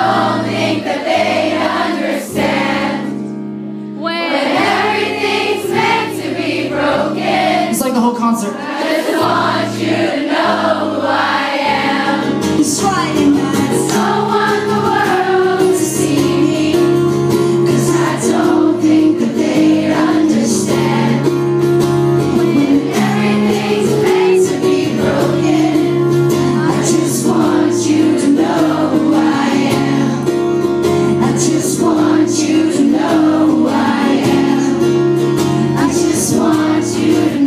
don't think that they understand. It's like the whole concert.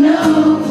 know.